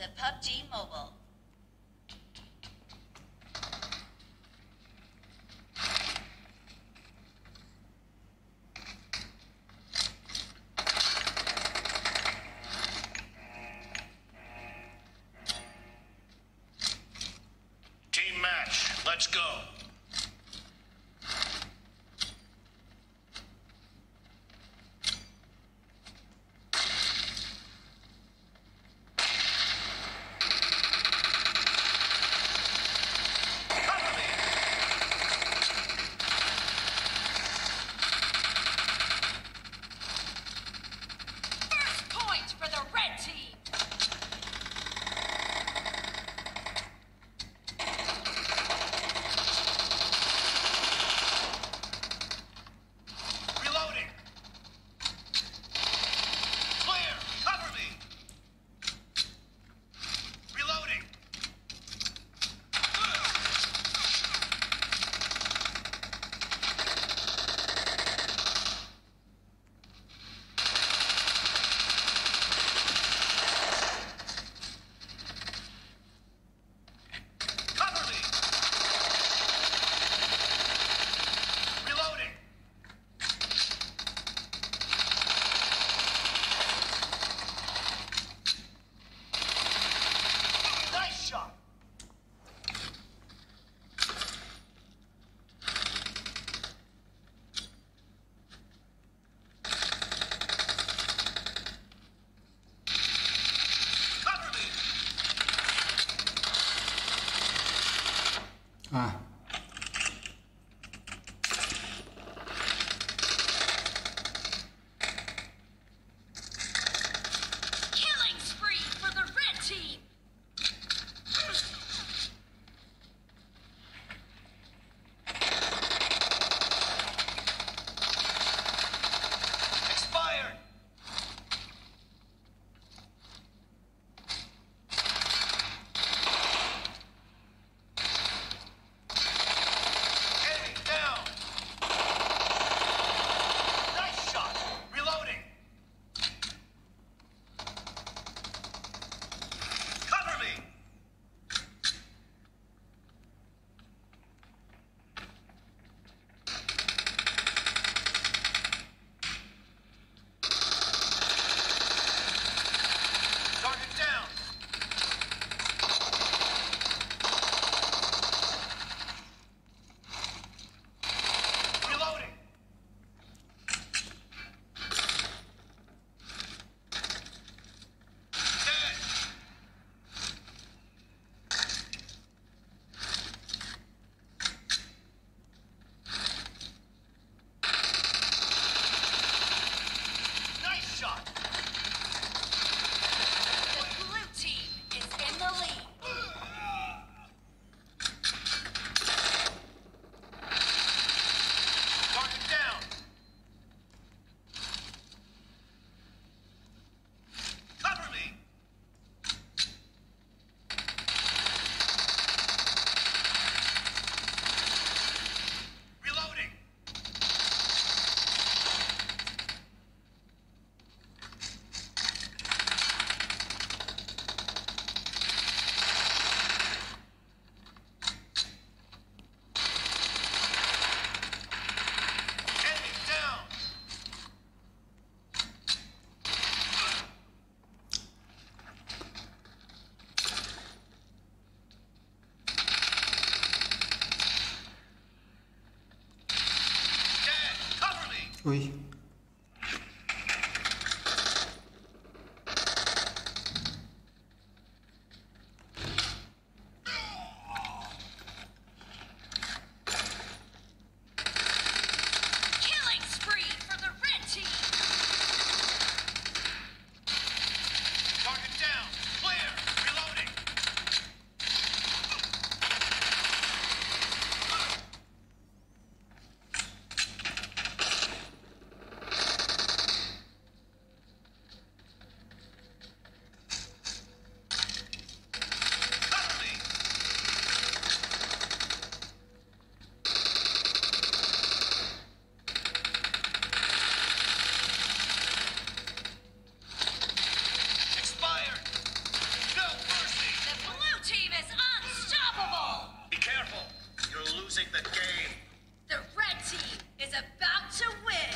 to PUBG Mobile. 啊。Uy. losing the game. The red team is about to win.